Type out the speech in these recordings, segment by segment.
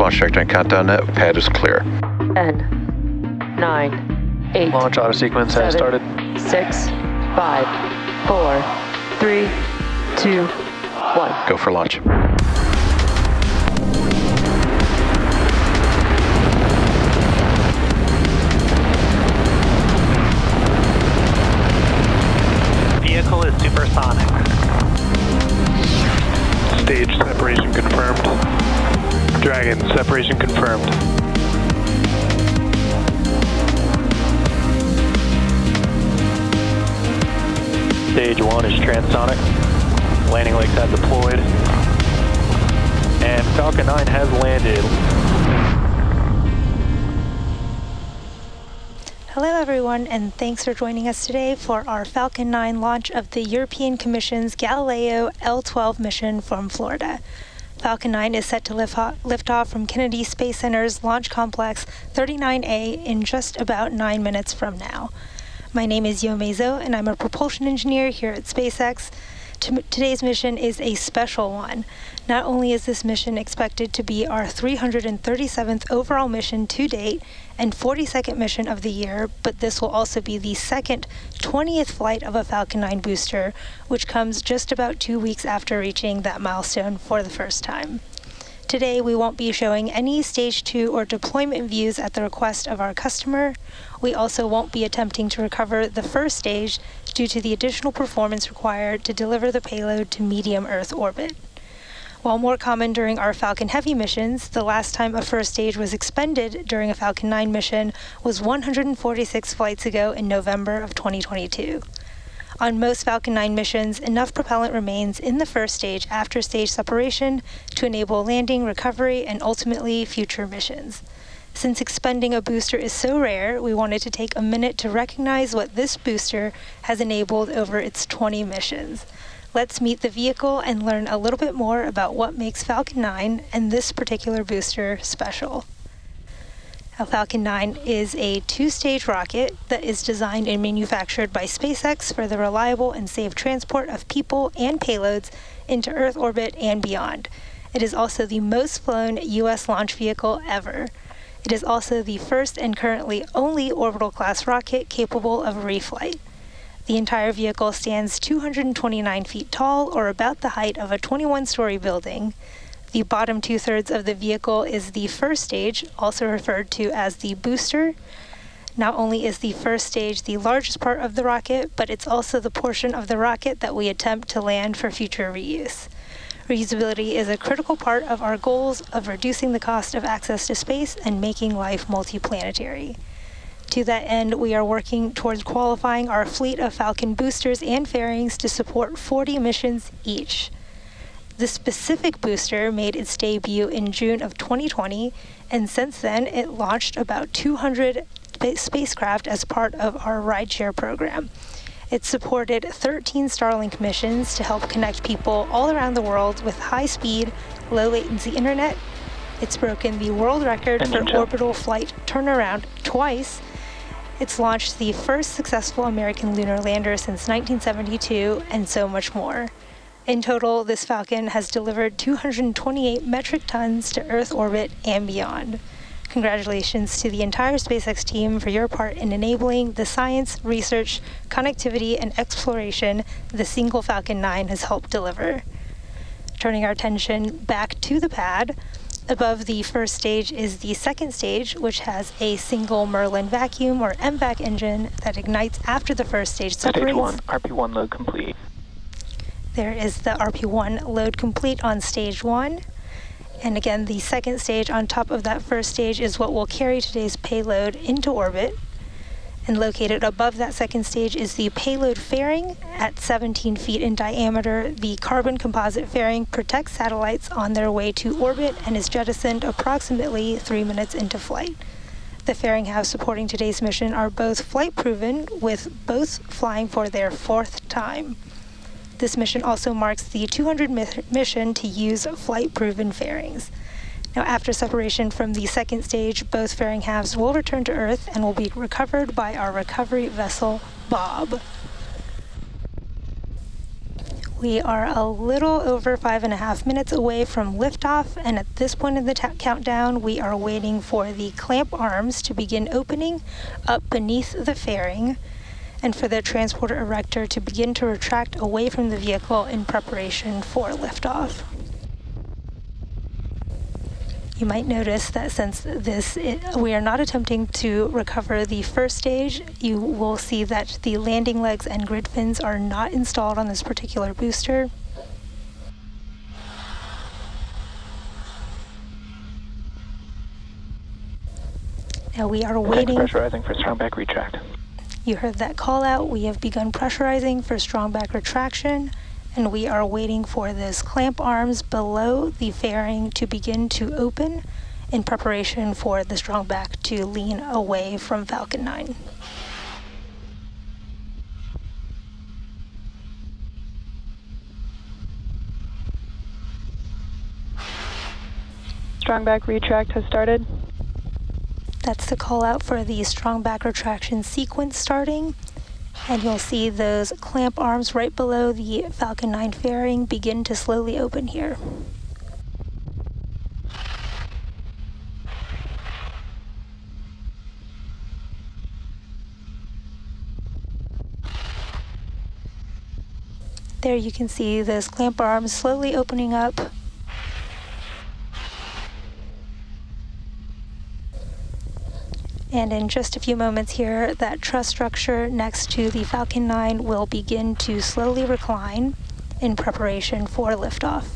Nice launch trajectory countdown uh, net. Pad is clear. 10, 9, 8, Launch auto sequence has started. 6, 5, 4, 3, 2, 1. Go for launch. Vehicle is supersonic. Stage separation confirmed. Dragon, separation confirmed. Stage one is transonic. Landing legs have deployed. And Falcon 9 has landed. Hello, everyone, and thanks for joining us today for our Falcon 9 launch of the European Commission's Galileo L12 mission from Florida. Falcon 9 is set to lift, lift off from Kennedy Space Center's Launch Complex 39A in just about nine minutes from now. My name is Yo Mezo, and I'm a propulsion engineer here at SpaceX. T- today's mission is a special one. Not only is this mission expected to be our 337th overall mission to date and 42nd mission of the year, but this will also be the second 20th flight of a Falcon 9 booster, which comes just about two weeks after reaching that milestone for the first time. Today, we won't be showing any Stage 2 or deployment views at the request of our customer. We also won't be attempting to recover the first stage due to the additional performance required to deliver the payload to medium Earth orbit. While more common during our Falcon Heavy missions, the last time a first stage was expended during a Falcon 9 mission was 146 flights ago in November of 2022. On most Falcon 9 missions, enough propellant remains in the first stage after stage separation to enable landing, recovery, and ultimately future missions. Since expending a booster is so rare, we wanted to take a minute to recognize what this booster has enabled over its 20 missions. Let's meet the vehicle and learn a little bit more about what makes Falcon 9 and this particular booster special. A Falcon 9 is a two stage rocket that is designed and manufactured by SpaceX for the reliable and safe transport of people and payloads into Earth orbit and beyond. It is also the most flown U.S. launch vehicle ever. It is also the first and currently only orbital class rocket capable of reflight. The entire vehicle stands 229 feet tall, or about the height of a 21 story building. The bottom two thirds of the vehicle is the first stage, also referred to as the booster. Not only is the first stage the largest part of the rocket, but it's also the portion of the rocket that we attempt to land for future reuse. Reusability is a critical part of our goals of reducing the cost of access to space and making life multiplanetary. To that end, we are working towards qualifying our fleet of Falcon boosters and fairings to support 40 missions each. The specific booster made its debut in June of 2020, and since then it launched about 200 spacecraft as part of our rideshare program. It supported 13 Starlink missions to help connect people all around the world with high speed, low latency internet. It's broken the world record for orbital flight turnaround twice. It's launched the first successful American lunar lander since 1972, and so much more. In total, this Falcon has delivered 228 metric tons to Earth orbit and beyond. Congratulations to the entire SpaceX team for your part in enabling the science, research, connectivity, and exploration the single Falcon 9 has helped deliver. Turning our attention back to the pad, above the first stage is the second stage, which has a single Merlin vacuum or MVAC engine that ignites after the first stage separates. Stage one, RP1 load complete. There is the RP1 load complete on stage one. And again, the second stage on top of that first stage is what will carry today's payload into orbit. And located above that second stage is the payload fairing at 17 feet in diameter. The carbon composite fairing protects satellites on their way to orbit and is jettisoned approximately three minutes into flight. The fairing house supporting today's mission are both flight proven, with both flying for their fourth time. This mission also marks the 200 mission to use flight proven fairings. Now, after separation from the second stage, both fairing halves will return to Earth and will be recovered by our recovery vessel, Bob. We are a little over five and a half minutes away from liftoff, and at this point in the countdown, we are waiting for the clamp arms to begin opening up beneath the fairing and for the transporter erector to begin to retract away from the vehicle in preparation for liftoff. You might notice that since this we are not attempting to recover the first stage, you will see that the landing legs and grid fins are not installed on this particular booster. Now we are waiting. Pressurizing for strong back retract. You heard that call out. We have begun pressurizing for strong back retraction and we are waiting for this clamp arms below the fairing to begin to open in preparation for the strong back to lean away from Falcon 9. Strong back retract has started. That's the call out for the strong back retraction sequence starting and you'll see those clamp arms right below the Falcon 9 fairing begin to slowly open here. There you can see those clamp arms slowly opening up And in just a few moments here, that truss structure next to the Falcon 9 will begin to slowly recline in preparation for liftoff.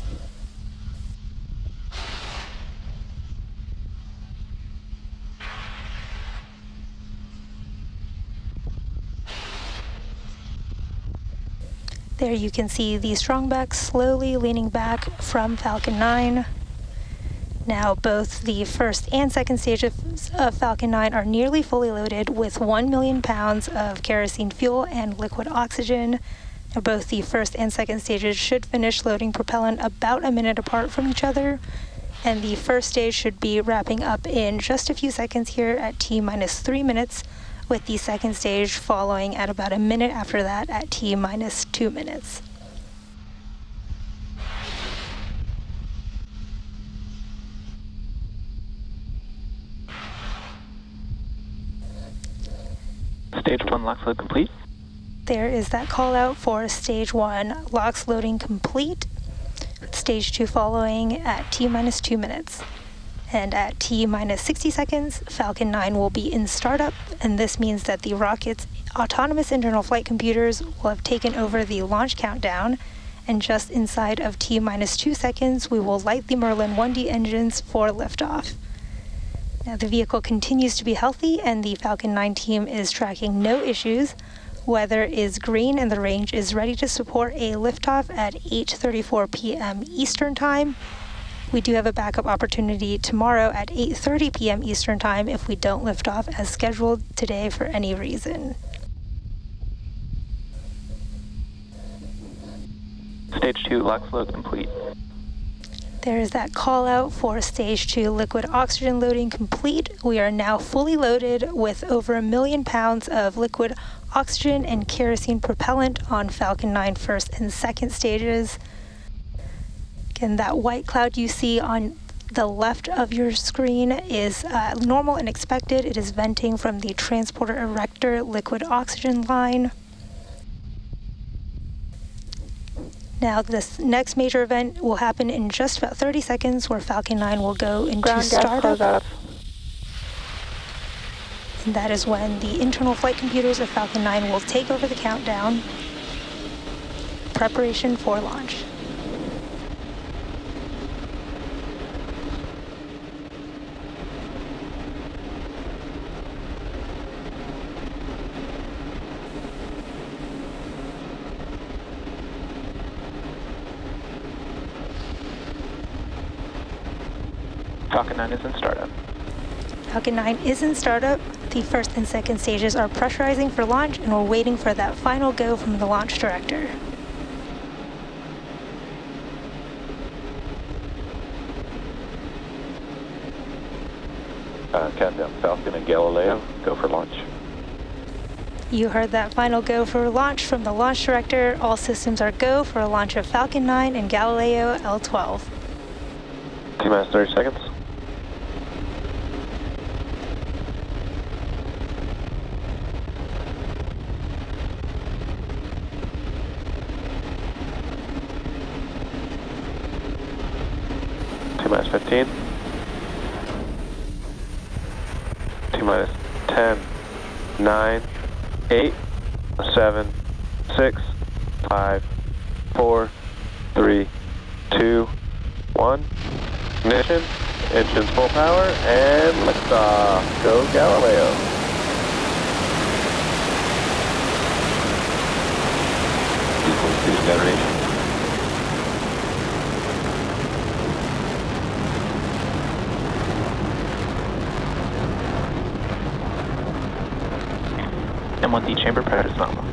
There you can see the strongback slowly leaning back from Falcon 9. Now, both the first and second stage of, of, Falcon 9 are nearly fully loaded with 1 million pounds of kerosene fuel and liquid oxygen. Now, both the first and second stages should finish loading propellant about a minute apart from each other. And the first stage should be wrapping up in just a few seconds here at T minus three minutes, with the second stage following at about a minute after that at T minus two minutes. Stage 1 LOX load complete. There is that call out for stage 1 LOX loading complete. Stage 2 following at T minus 2 minutes. And at T minus 60 seconds, Falcon 9 will be in startup, and this means that the rocket's autonomous internal flight computers will have taken over the launch countdown. And just inside of T minus 2 seconds, we will light the Merlin 1D engines for liftoff. Now, the vehicle continues to be healthy, and the Falcon 9 team is tracking no issues. Weather is green, and the range is ready to support a liftoff at 8:34 p.m. Eastern Time. We do have a backup opportunity tomorrow at 8:30 p.m. Eastern Time if we don't lift off as scheduled today for any reason. Stage 2 LOX load complete. There is that call out for stage two liquid oxygen loading complete. We are now fully loaded with over a million pounds of liquid oxygen and kerosene propellant on Falcon 9 first and second stages. Again, that white cloud you see on the left of your screen is uh, normal and expected. It is venting from the transporter erector liquid oxygen line. Now, this next major event will happen in just about 30 seconds where Falcon 9 will go into Ground startup. And that is when the internal flight computers of Falcon 9 will take over the countdown. Preparation for launch. Falcon 9 is in startup. Falcon 9 is in startup. The first and second stages are pressurizing for launch, and we're waiting for that final go from the launch director. Uh, countdown Falcon and Galileo, go for launch. You heard that final go for launch from the launch director. All systems are go for a launch of Falcon 9 and Galileo L12. T minus 30 seconds. T minus 15. T minus 10, 9, 8, 7, 6, 5, 4, 3, 2, 1. Ignition, engines full power, and liftoff. Go Galileo. M1D chamber pressure is nominal.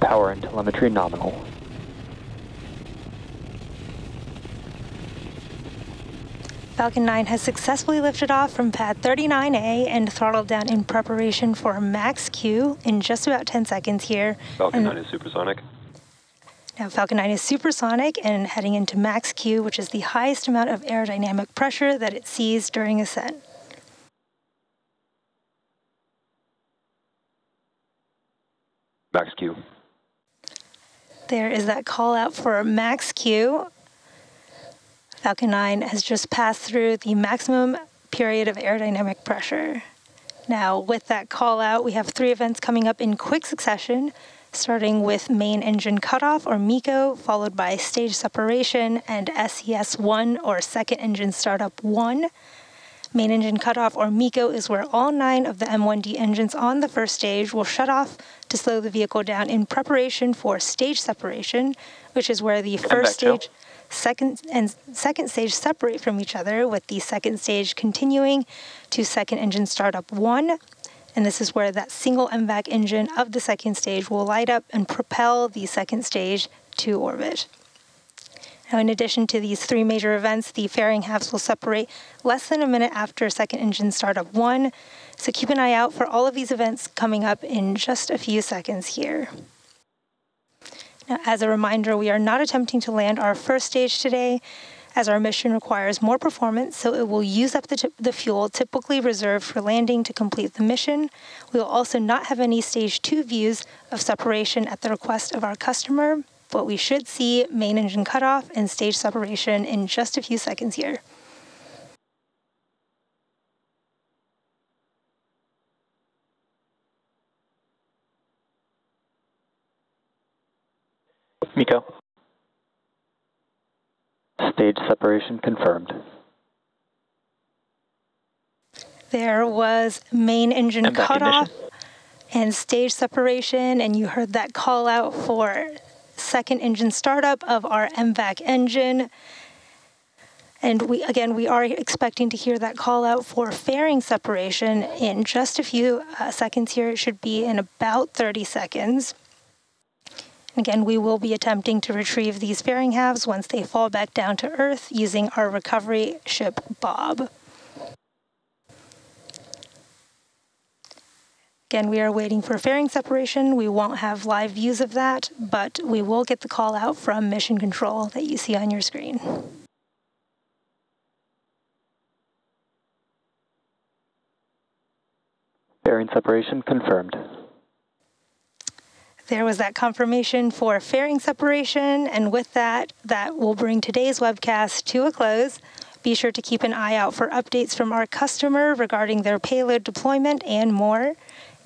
Power and telemetry nominal. Falcon 9 has successfully lifted off from pad 39A and throttled down in preparation for max Q in just about 10 seconds here. Falcon And 9 is supersonic. Now, Falcon 9 is supersonic and heading into max Q, which is the highest amount of aerodynamic pressure that it sees during ascent. Max Q. There is that call out for max Q. Falcon 9 has just passed through the maximum period of aerodynamic pressure. Now, with that call out, we have three events coming up in quick succession, starting with main engine cutoff or MECO, followed by stage separation and SES 1 or second engine startup 1. Main engine cutoff or MECO is where all nine of the M1D engines on the first stage will shut off to slow the vehicle down in preparation for stage separation, which is where the first back, Joe. stage, second and second stage separate from each other, with the second stage continuing to second engine startup one. And this is where that single MVAC engine of the second stage will light up and propel the second stage to orbit. Now, in addition to these three major events, the fairing halves will separate less than a minute after second engine startup one. So keep an eye out for all of these events coming up in just a few seconds here. As a reminder, we are not attempting to land our first stage today, as our mission requires more performance, so it will use up the, the fuel typically reserved for landing to complete the mission. We will also not have any stage two views of separation at the request of our customer, but we should see main engine cutoff and stage separation in just a few seconds here. MECO. Stage separation confirmed. There was main engine And cutoff and stage separation, and you heard that call out for second engine startup of our MVAC engine. And we again, we are expecting to hear that call out for fairing separation in just a few uh, seconds here. It should be in about 30 seconds. Again, we will be attempting to retrieve these fairing halves once they fall back down to Earth using our recovery ship Bob. Again, we are waiting for fairing separation. We won't have live views of that, but we will get the call out from mission control that you see on your screen. Fairing separation confirmed. There was that confirmation for fairing separation, and with that, that will bring today's webcast to a close. Be sure to keep an eye out for updates from our customer regarding their payload deployment and more.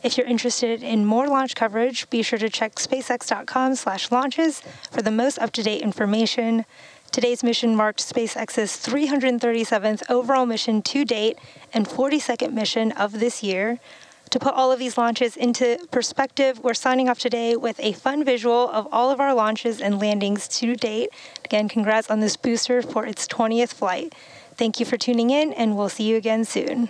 If you're interested in more launch coverage, be sure to check spacex.com/launches for the most up-to-date information. Today's mission marked SpaceX's 337th overall mission to date and 42nd mission of this year. To put all of these launches into perspective, we're signing off today with a fun visual of all of our launches and landings to date. Again, congrats on this booster for its 20th flight. Thank you for tuning in, and we'll see you again soon.